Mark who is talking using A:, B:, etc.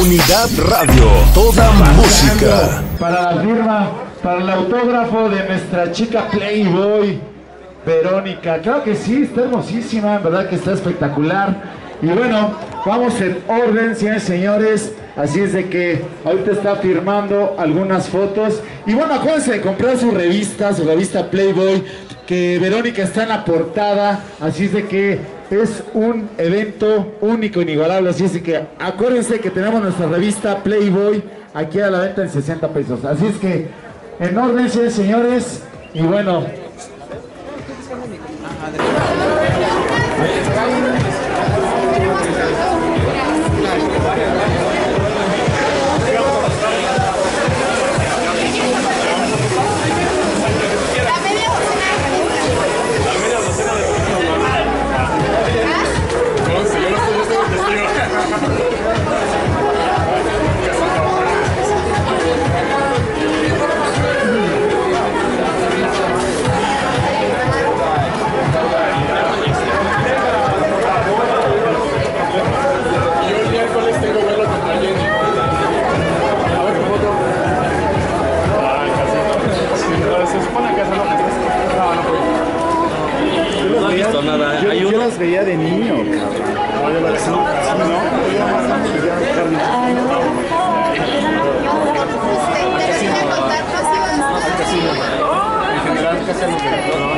A: Unidad Radio, toda música.
B: Para la firma, para el autógrafo de nuestra chica Playboy, Verónica. Claro que sí, está hermosísima, en verdad que está espectacular. Y bueno, vamos en orden, señores señores. Así es de que ahorita está firmando algunas fotos. Y bueno, acuérdense de comprar su revista, su revista Playboy, que Verónica está en la portada. Así es de que es un evento único, inigualable. Así es que acuérdense que tenemos nuestra revista Playboy aquí a la venta en 60 pesos. Así es que en orden, señores y señores. Y bueno.
C: las veía de niño, ¿no?
D: En
B: general, casi a los